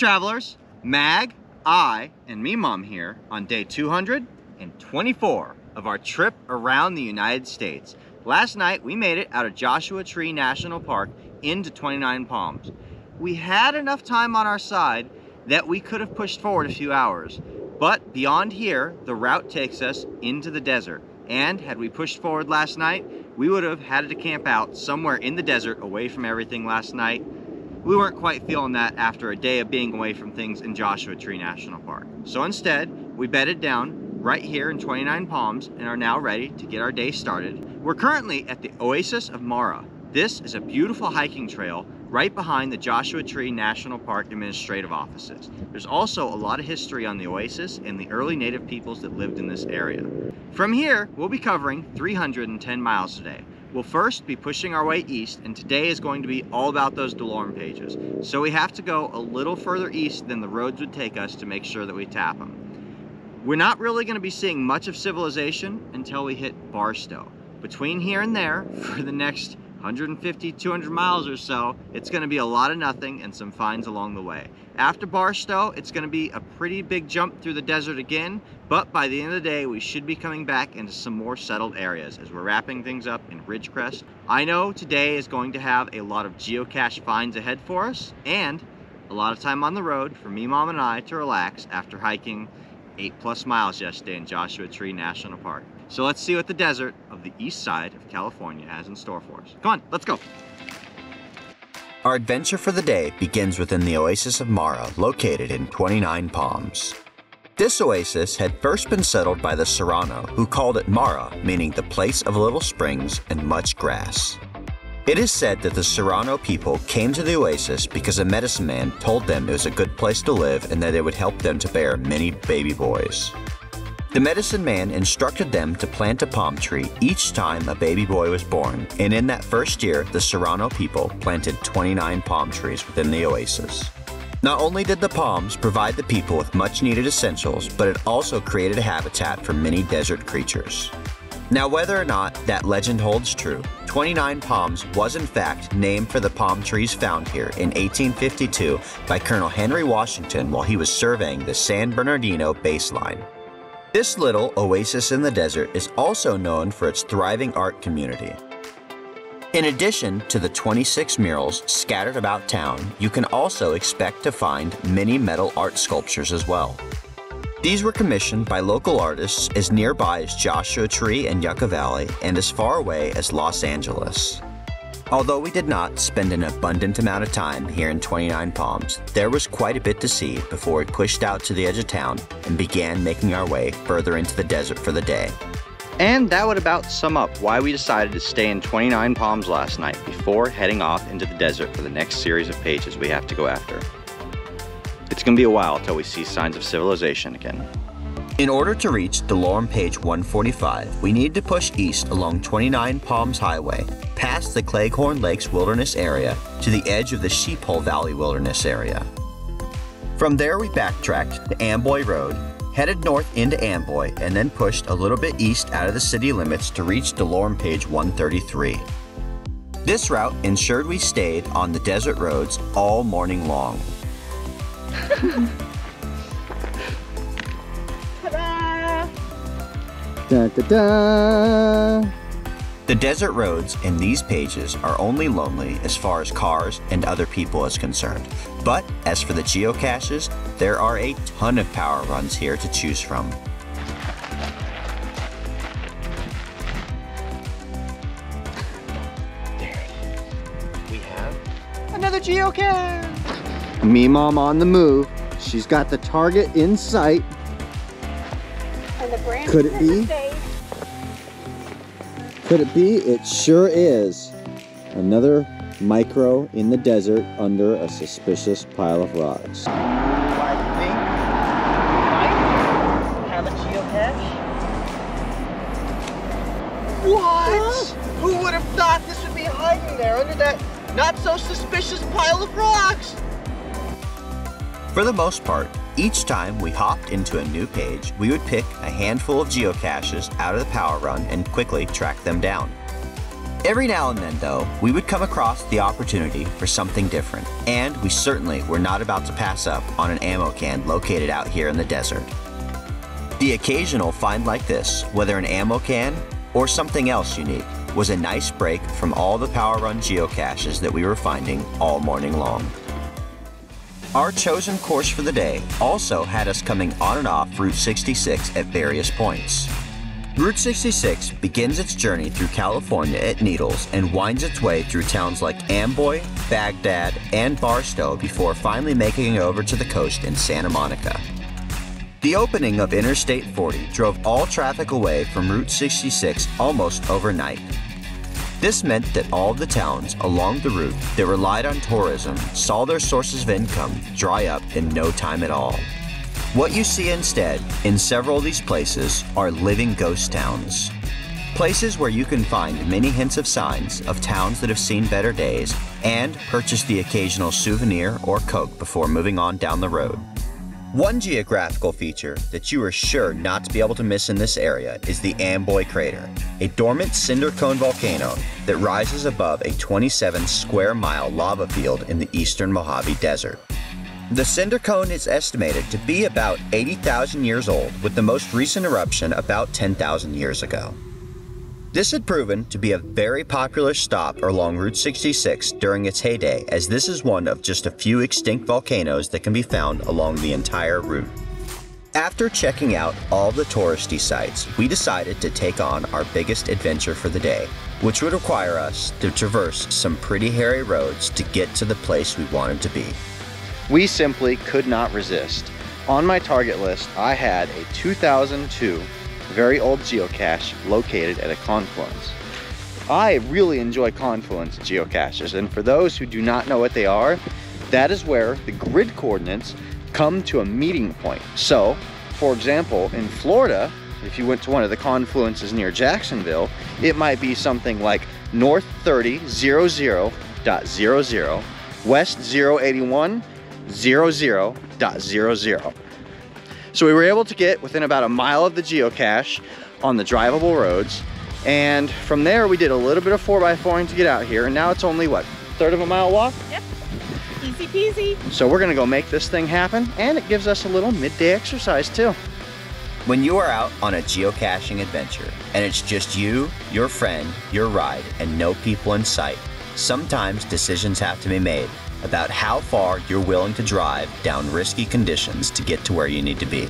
travelers, Mag, I, and me mom here on day 224 of our trip around the United States. Last night we made it out of Joshua Tree National Park into 29 Palms. We had enough time on our side that we could have pushed forward a few hours, but beyond here, the route takes us into the desert. And had we pushed forward last night, we would have had to camp out somewhere in the desert away from everything last night. We weren't quite feeling that after a day of being away from things in Joshua Tree National Park. So instead, we bedded down right here in 29 Palms and are now ready to get our day started. We're currently at the Oasis of Mara. This is a beautiful hiking trail right behind the Joshua Tree National Park Administrative Offices. There's also a lot of history on the oasis and the early native peoples that lived in this area. From here, we'll be covering 310 miles today. We'll first be pushing our way east, and today is going to be all about those DeLorme pages. So we have to go a little further east than the roads would take us to make sure that we tap them. We're not really going to be seeing much of civilization until we hit Barstow. Between here and there, for the next 150, 200 miles or so, it's gonna be a lot of nothing and some finds along the way. After Barstow, it's gonna be a pretty big jump through the desert again, but by the end of the day, we should be coming back into some more settled areas as we're wrapping things up in Ridgecrest. I know today is going to have a lot of geocache finds ahead for us, and a lot of time on the road for me, mom, and I to relax after hiking eight plus miles yesterday in Joshua Tree National Park. So let's see what the desert of the east side of California has in store for us. Come on, let's go. Our adventure for the day begins within the Oasis of Mara, located in 29 Palms. This oasis had first been settled by the Serrano, who called it Mara, meaning the place of little springs and much grass. It is said that the Serrano people came to the oasis because a medicine man told them it was a good place to live and that it would help them to bear many baby boys. The medicine man instructed them to plant a palm tree each time a baby boy was born, and in that first year, the Serrano people planted 29 palm trees within the oasis. Not only did the palms provide the people with much needed essentials, but it also created a habitat for many desert creatures. Now, whether or not that legend holds true, 29 Palms was in fact named for the palm trees found here in 1852 by Colonel Henry Washington while he was surveying the San Bernardino baseline. This little oasis in the desert is also known for its thriving art community. In addition to the 26 murals scattered about town, you can also expect to find many metal art sculptures as well. These were commissioned by local artists as nearby as Joshua Tree and Yucca Valley and as far away as Los Angeles. Although we did not spend an abundant amount of time here in 29 Palms, there was quite a bit to see before we pushed out to the edge of town and began making our way further into the desert for the day. And that would about sum up why we decided to stay in 29 Palms last night before heading off into the desert for the next series of pages we have to go after. It's gonna be a while till we see signs of civilization again. In order to reach DeLorme page 145, we need to push east along 29 Palms Highway, past the Cleghorn Lakes Wilderness Area to the edge of the Sheephole Valley Wilderness Area. From there we backtracked to Amboy Road, headed north into Amboy, and then pushed a little bit east out of the city limits to reach DeLorme page 133. This route ensured we stayed on the desert roads all morning long. Da, da, da. The desert roads in these pages are only lonely as far as cars and other people is concerned. But as for the geocaches, there are a ton of power runs here to choose from. There. We have another geocache! Me mom on the move. She's got the target in sight. And the branch Could it be? Could it be? It sure is. Another micro in the desert under a suspicious pile of rocks. I think might have a geocache. What? Who would have thought this would be hiding there under that not so suspicious pile of rocks? For the most part, each time we hopped into a new page, we would pick a handful of geocaches out of the power run and quickly track them down. Every now and then, though, we would come across the opportunity for something different, and we certainly were not about to pass up on an ammo can located out here in the desert. The occasional find like this, whether an ammo can or something else unique, was a nice break from all the Power Run geocaches that we were finding all morning long. Our chosen course for the day also had us coming on and off Route 66 at various points. Route 66 begins its journey through California at Needles and winds its way through towns like Amboy, Baghdad, and Barstow before finally making it over to the coast in Santa Monica. The opening of Interstate 40 drove all traffic away from Route 66 almost overnight. This meant that all the towns along the route that relied on tourism saw their sources of income dry up in no time at all. What you see instead in several of these places are living ghost towns. Places where you can find many hints of signs of towns that have seen better days and purchase the occasional souvenir or coke before moving on down the road. One geographical feature that you are sure not to be able to miss in this area is the Amboy Crater, a dormant cinder cone volcano that rises above a 27 square mile lava field in the eastern Mojave Desert. The cinder cone is estimated to be about 80,000 years old, with the most recent eruption about 10,000 years ago. This had proven to be a very popular stop along Route 66 during its heyday, as this is one of just a few extinct volcanoes that can be found along the entire route. After checking out all the touristy sites, we decided to take on our biggest adventure for the day, which would require us to traverse some pretty hairy roads to get to the place we wanted to be. We simply could not resist. On my target list, I had a 2002 very old geocache located at a confluence. I really enjoy confluence geocaches, and for those who do not know what they are, that is where the grid coordinates come to a meeting point. So, for example, in Florida, if you went to one of the confluences near Jacksonville, it might be something like north 30 00.00, west 081 00.00. So we were able to get within about a mile of the geocache on the drivable roads. And from there, we did a little bit of 4x4ing to get out here. And now it's only, what, third of a mile walk? Yep. Easy peasy. So we're gonna go make this thing happen. And it gives us a little midday exercise too. When you are out on a geocaching adventure and it's just you, your friend, your ride, and no people in sight, sometimes decisions have to be made about how far you're willing to drive down risky conditions to get to where you need to be.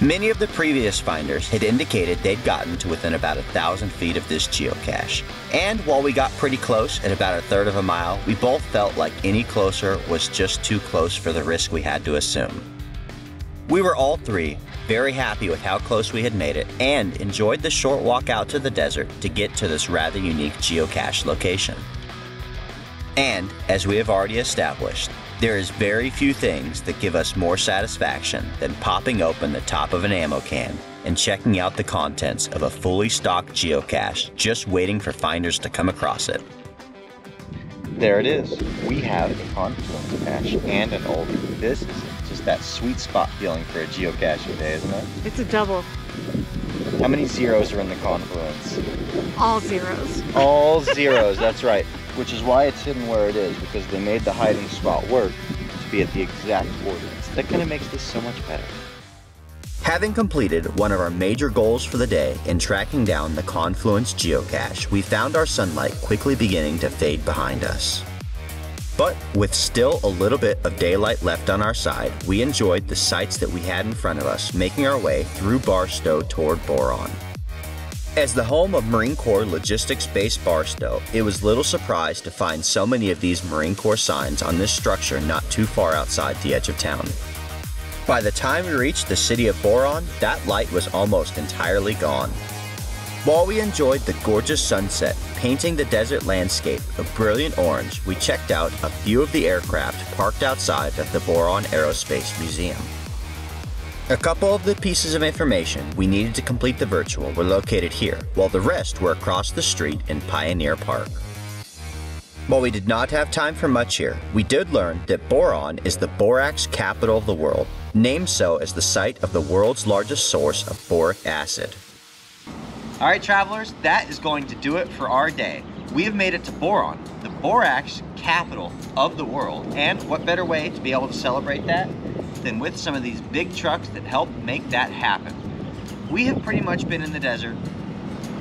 Many of the previous finders had indicated they'd gotten to within about a thousand feet of this geocache. And while we got pretty close at about a third of a mile, we both felt like any closer was just too close for the risk we had to assume. We were all three very happy with how close we had made it and enjoyed the short walk out to the desert to get to this rather unique geocache location. And, as we have already established, there is very few things that give us more satisfaction than popping open the top of an ammo can and checking out the contents of a fully stocked geocache just waiting for finders to come across it. There it is. We have a confluence cache and an oldie. This is just that sweet spot feeling for a geocache today, isn't it? It's a double. How many zeros are in the confluence? All zeros. All zeros, that's right. Which is why it's hidden where it is, because they made the hiding spot work to be at the exact coordinates. That kind of makes this so much better. Having completed one of our major goals for the day in tracking down the Confluence geocache, we found our sunlight quickly beginning to fade behind us. But with still a little bit of daylight left on our side, we enjoyed the sights that we had in front of us, making our way through Barstow toward Boron. As the home of Marine Corps Logistics Base Barstow, it was little surprise to find so many of these Marine Corps signs on this structure not too far outside the edge of town. By the time we reached the city of Boron, that light was almost entirely gone. While we enjoyed the gorgeous sunset painting the desert landscape a brilliant orange, we checked out a few of the aircraft parked outside of the Boron Aerospace Museum. A couple of the pieces of information we needed to complete the virtual were located here, while the rest were across the street in Pioneer Park. While we did not have time for much here, we did learn that Boron is the borax capital of the world, named so as the site of the world's largest source of boric acid. All right, travelers, that is going to do it for our day. We have made it to Boron, the borax capital of the world. And what better way to be able to celebrate that than with some of these big trucks that help make that happen. We have pretty much been in the desert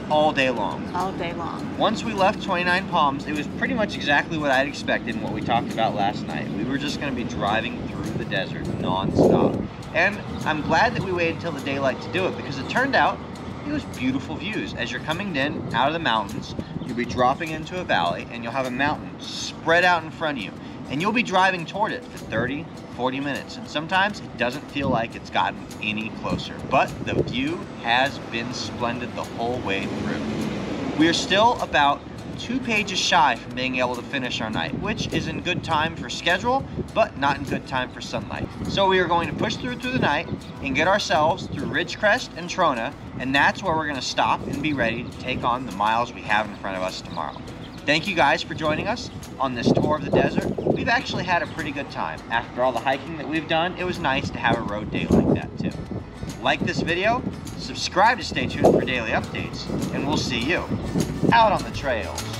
all day long. All day long. Once we left 29 Palms, it was pretty much exactly what I'd expected and what we talked about last night. We were just going to be driving through the desert non-stop. And I'm glad that we waited until the daylight to do it because it turned out it was beautiful views. As you're coming in out of the mountains, you'll be dropping into a valley and you'll have a mountain spread out in front of you. And you'll be driving toward it for 30, 40 minutes. And sometimes it doesn't feel like it's gotten any closer. But the view has been splendid the whole way through. We are still about two pages shy from being able to finish our night, which is in good time for schedule, but not in good time for sunlight. So we are going to push through through the night and get ourselves through Ridgecrest and Trona, and that's where we're gonna stop and be ready to take on the miles we have in front of us tomorrow. Thank you guys for joining us on this tour of the desert. We've actually had a pretty good time. After all the hiking that we've done, it was nice to have a road day like that too. Like this video, subscribe to stay tuned for daily updates, and we'll see you out on the trails.